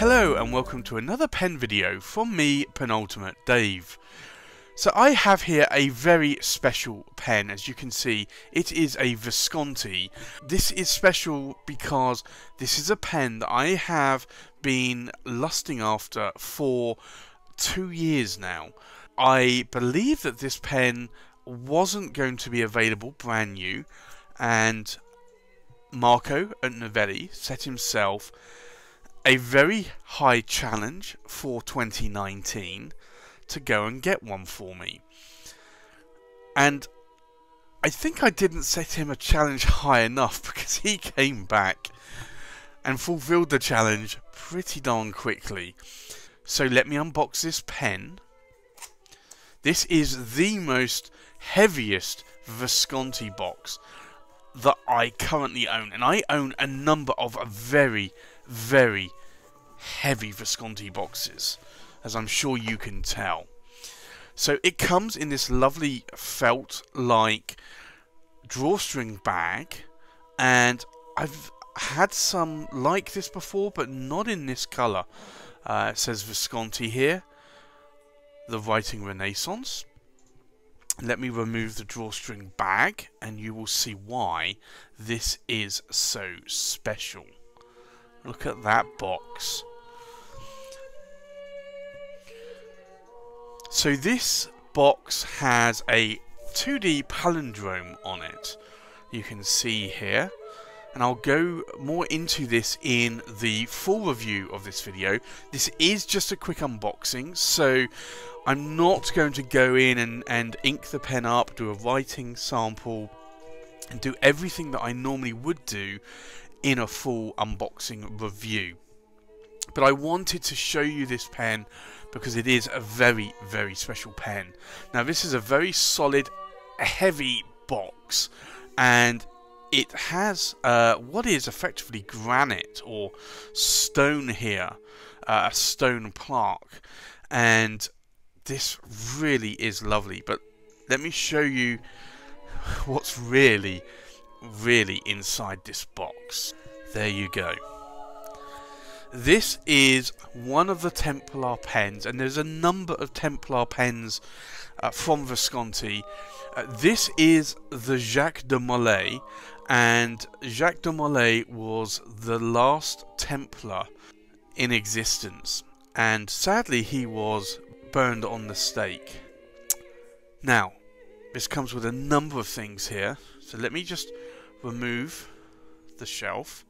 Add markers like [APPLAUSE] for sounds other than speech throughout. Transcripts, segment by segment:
Hello and welcome to another pen video from me, Penultimate Dave. So I have here a very special pen, as you can see, it is a Visconti. This is special because this is a pen that I have been lusting after for two years now. I believe that this pen wasn't going to be available brand new and Marco at Novelli set himself a very high challenge for 2019 to go and get one for me. And I think I didn't set him a challenge [LAUGHS] high enough because he came back and fulfilled the challenge pretty darn quickly. So let me unbox this pen. This is the most heaviest Visconti box that I currently own. And I own a number of very, very heavy Visconti boxes, as I'm sure you can tell. So it comes in this lovely felt-like drawstring bag, and I've had some like this before, but not in this colour. Uh, it says Visconti here, the writing Renaissance. Let me remove the drawstring bag, and you will see why this is so special. Look at that box. So this box has a 2D palindrome on it. You can see here. And I'll go more into this in the full review of this video. This is just a quick unboxing, so I'm not going to go in and, and ink the pen up, do a writing sample, and do everything that I normally would do in a full unboxing review. But I wanted to show you this pen because it is a very, very special pen. Now this is a very solid, heavy box and it has uh, what is effectively granite or stone here, uh, a stone plaque, and this really is lovely. But let me show you what's really really inside this box. There you go. This is one of the Templar pens, and there's a number of Templar pens uh, from Visconti. Uh, this is the Jacques de Molay, and Jacques de Molay was the last Templar in existence, and sadly he was burned on the stake. Now, this comes with a number of things here, so let me just remove the shelf.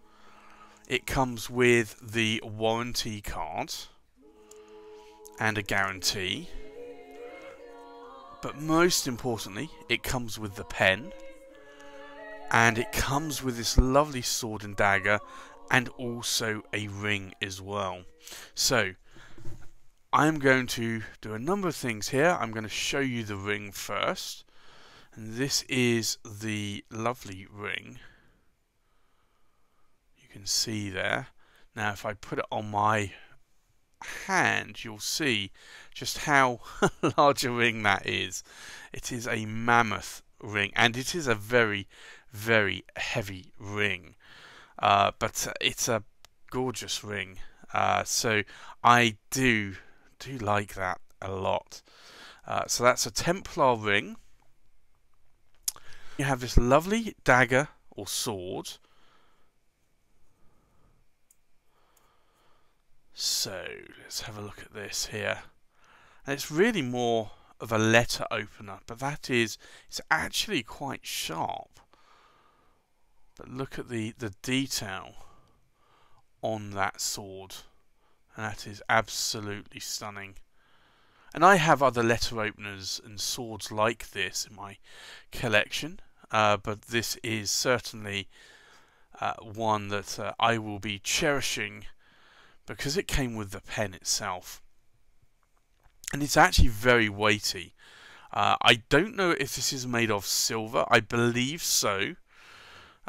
It comes with the warranty card and a guarantee. But most importantly, it comes with the pen. And it comes with this lovely sword and dagger and also a ring as well. So, I'm going to do a number of things here. I'm going to show you the ring first. And this is the lovely ring. You can see there. Now if I put it on my hand, you'll see just how [LAUGHS] large a ring that is. It is a mammoth ring, and it is a very, very heavy ring. Uh, but it's a gorgeous ring. Uh, so I do do like that a lot. Uh, so that's a Templar ring you have this lovely dagger or sword. So let's have a look at this here. And it's really more of a letter opener, but that is it's actually quite sharp. But look at the, the detail on that sword. And that is absolutely stunning. And I have other letter openers and swords like this in my collection uh, but this is certainly uh, one that uh, I will be cherishing because it came with the pen itself. And it's actually very weighty. Uh, I don't know if this is made of silver. I believe so.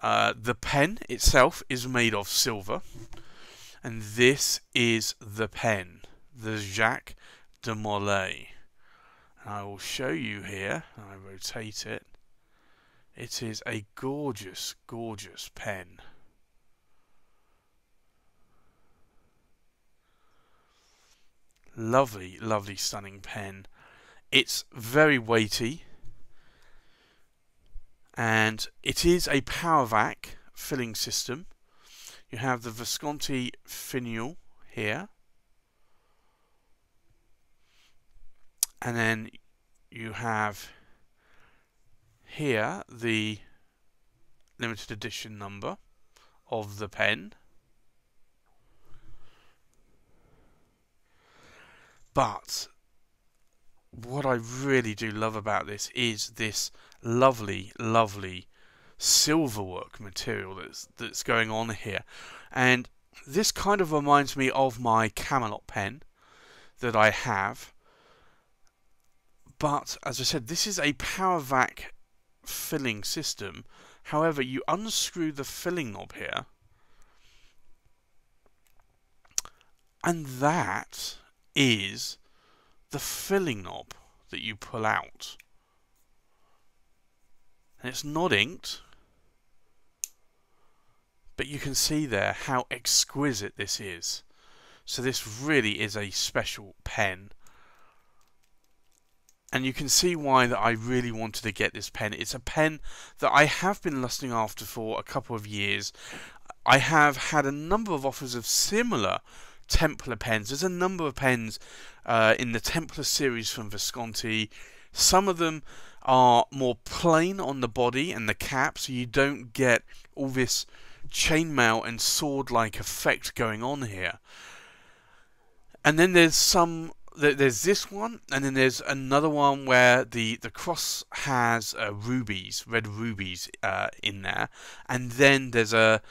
Uh, the pen itself is made of silver. And this is the pen, the Jacques de Molay. And I will show you here. I rotate it. It is a gorgeous, gorgeous pen. Lovely, lovely, stunning pen. It's very weighty and it is a PowerVac filling system. You have the Visconti finial here and then you have here the limited edition number of the pen but what I really do love about this is this lovely, lovely silverwork material that's that's going on here, and this kind of reminds me of my Camelot pen that I have. But as I said, this is a PowerVac filling system. However, you unscrew the filling knob here, and that is the filling knob that you pull out. And it's not inked, but you can see there how exquisite this is. So this really is a special pen. And you can see why that I really wanted to get this pen. It's a pen that I have been lusting after for a couple of years. I have had a number of offers of similar Templar pens. There's a number of pens uh, in the Templar series from Visconti. Some of them are more plain on the body and the cap, so you don't get all this chainmail and sword-like effect going on here. And then there's some there's this one, and then there's another one where the the cross has uh, rubies, red rubies uh, in there, and then there's a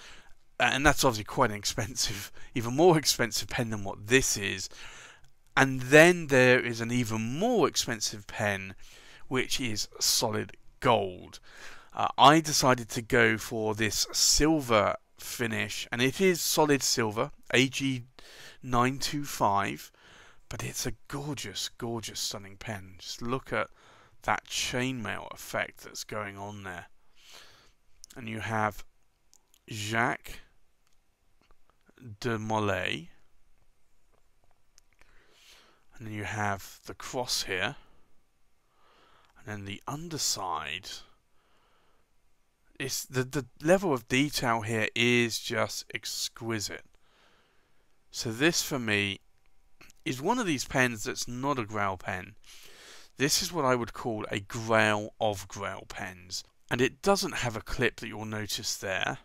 and that's obviously quite an expensive, [LAUGHS] even more expensive pen than what this is. And then there is an even more expensive pen, which is solid gold. Uh, I decided to go for this silver finish, and it is solid silver, AG925, but it's a gorgeous, gorgeous, stunning pen. Just look at that chainmail effect that's going on there. And you have Jacques de Molay. And then you have the cross here. And then the underside. It's the, the level of detail here is just exquisite. So this for me is one of these pens that's not a Grail pen. This is what I would call a Grail of Grail pens. And it doesn't have a clip that you'll notice there.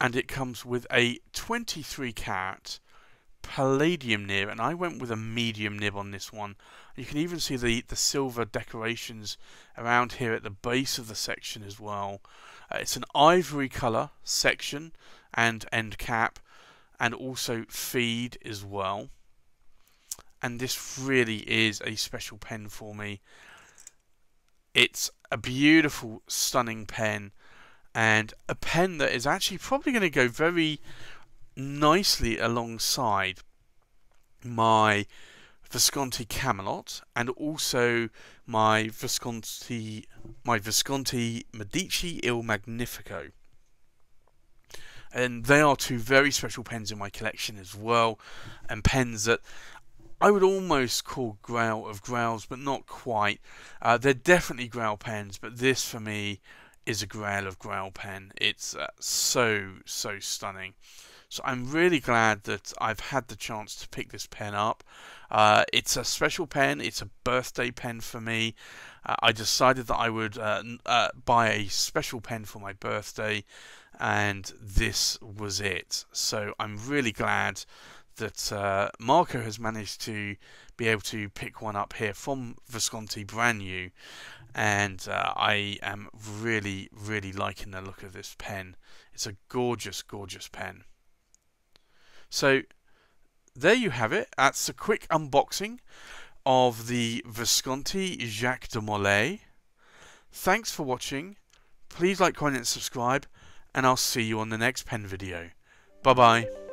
and it comes with a 23 carat palladium nib and I went with a medium nib on this one you can even see the the silver decorations around here at the base of the section as well uh, it's an ivory color section and end cap and also feed as well. And this really is a special pen for me. It's a beautiful stunning pen and a pen that is actually probably going to go very nicely alongside my Visconti Camelot and also my Visconti my Visconti Medici Il Magnifico. And they are two very special pens in my collection as well, and pens that I would almost call Grail of Grails, but not quite. Uh, they're definitely Grail pens, but this for me is a Grail of Grail pen. It's uh, so, so stunning. So I'm really glad that I've had the chance to pick this pen up. Uh, it's a special pen. It's a birthday pen for me. Uh, I decided that I would uh, uh buy a special pen for my birthday, and this was it. So I'm really glad that uh, Marco has managed to be able to pick one up here from Visconti brand new and uh, I am really really liking the look of this pen it's a gorgeous gorgeous pen so there you have it that's a quick unboxing of the Visconti Jacques de Molay. Thanks for watching. Please like comment and subscribe and I'll see you on the next pen video. Bye bye